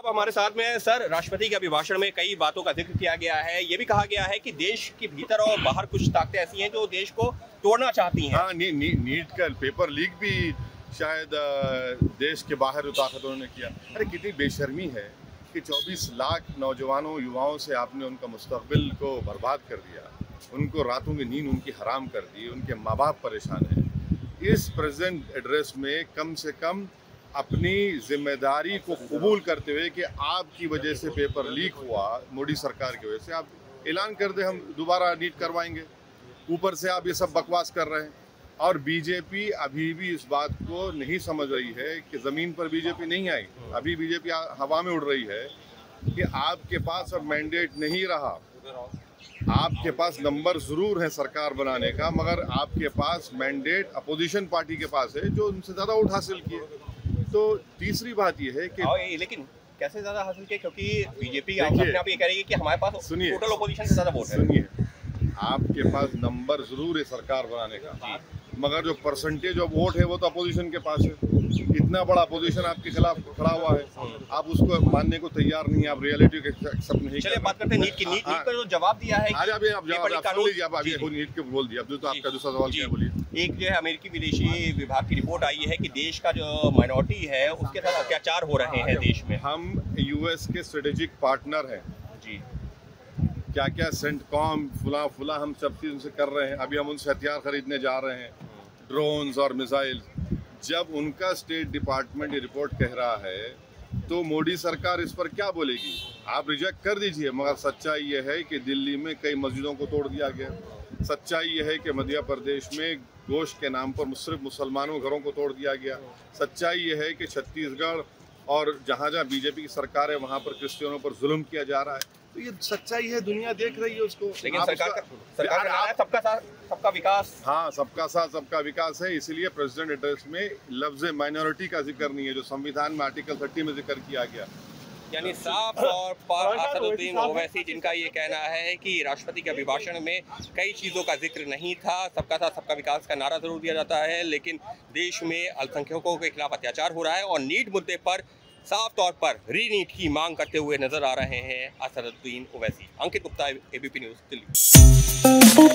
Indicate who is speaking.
Speaker 1: अब हमारे साथ में सर राष्ट्रपति के अभिभाषण में कई बातों का ज़िक्र किया गया है। ये भी कहा गया है कि देश के भीतर और बाहर कुछ ताकतें ऐसी हैं जो देश को तोड़ना चाहती हैं।
Speaker 2: हाँ नी, नी, नीट का पेपर लीक भी शायद देश के बाहर ताकतों ने किया। अरे कितनी बेशर्मी है कि 24 लाख नौजवानों युवाओं से आपने उनका मुस्तबिल को बर्बाद कर दिया। उनको रातों की नींद उनकी हराम कर दी उनके माँ बाप परेशान हैं। इस प्रेजेंट एड्रेस में कम से कम अपनी ज़िम्मेदारी को कबूल करते हुए कि आपकी वजह से पेपर लीक हुआ, मोदी सरकार की वजह से, आप ऐलान कर दे, हम दोबारा नीट करवाएँगे। ऊपर से आप ये सब बकवास कर रहे हैं। और बीजेपी अभी भी इस बात को नहीं समझ रही है कि ज़मीन पर बीजेपी नहीं आई। अभी बीजेपी हवा में उड़ रही है कि आपके पास अब मैंडेट नहीं रहा। आपके पास नंबर ज़रूर है सरकार बनाने का, मगर आपके पास मैंडेट अपोजिशन पार्टी के पास है, जो उनसे ज़्यादा वोट हासिल किए। तो तीसरी बात यह है कि
Speaker 1: हाँ, लेकिन कैसे ज़्यादा हासिल किया? क्योंकि बीजेपी अपने आप ये कह रही है कि हमारे पास
Speaker 2: सुनिए
Speaker 1: टोटल ओपोजिशन से ज़्यादा वोट है।
Speaker 2: सुनिए आपके पास नंबर ज़रूर है सरकार बनाने का। मगर जो परसेंटेज ऑफ़ वोट है वो तो अपोजिशन के पास है। इतना बड़ा अपोजिशन आपके खिलाफ खड़ा हुआ है। आप उसको मानने को तैयार नहीं आप रियलिटी के एक्सेप्ट नहीं
Speaker 1: चलिए बात करते हैं नीट की। नीट नीट पर जो जवाब दिया है
Speaker 2: आज आप आप जवाब आप सुन लीजिए आप अभी नीट के बोल दिया। अब तो आपका दूसरा सवाल क्या बोलिए?
Speaker 1: एक जो है अमेरिकी विदेशी विभाग की रिपोर्ट आई है कि देश का जो माइनॉरिटी है उसके साथ अत्याचार हो रहे हैं देश में।
Speaker 2: हम यूएस के स्ट्रेटेजिक पार्टनर हैं
Speaker 1: जी।
Speaker 2: क्या क्या सेंट कॉम फुला फुला हम सब चीज़ उनसे कर रहे हैं। अभी हम उनसे हथियार खरीदने जा रहे हैं। ड्रोन्स और मिसाइल जब उनका स्टेट डिपार्टमेंट रिपोर्ट कह रहा है तो मोदी सरकार इस पर क्या बोलेगी? आप रिजेक्ट कर दीजिए, मगर सच्चाई ये है कि दिल्ली में कई मस्जिदों को तोड़ दिया गया। सच्चाई ये है कि मध्य प्रदेश में गोश्त के नाम पर सिर्फ़ मुसलमानों घरों को तोड़ दिया गया। सच्चाई ये है कि छत्तीसगढ़ और जहाँ जहाँ बीजेपी की सरकार है, वहाँ पर क्रिश्चियनों पर जुल्म किया जा रहा है। तो ये सच्चाई है दुनिया देख रही है उसको।
Speaker 1: लेकिन सरकार का सरकार आप सबका साथ सबका विकास।
Speaker 2: हाँ सबका साथ सबका विकास है इसीलिए प्रेसिडेंट एड्रेस में लफ्ज माइनॉरिटी का ज़िक्र नहीं है जो संविधान में आर्टिकल थर्टी में ज़िक्र किया गया।
Speaker 1: यानी साफ़ तौर पर असदुद्दीन ओवैसी जिनका ये कहना है कि राष्ट्रपति के अभिभाषण में कई चीज़ों का ज़िक्र नहीं था सबका साथ सबका विकास का नारा ज़रूर दिया जाता है लेकिन देश में अल्पसंख्यकों के खिलाफ अत्याचार हो रहा है और नीट मुद्दे पर साफ़ तौर पर रीनीट की मांग करते हुए नज़र आ रहे हैं Asaduddin Owaisi. Ankit Gupta, ABP news, Delhi.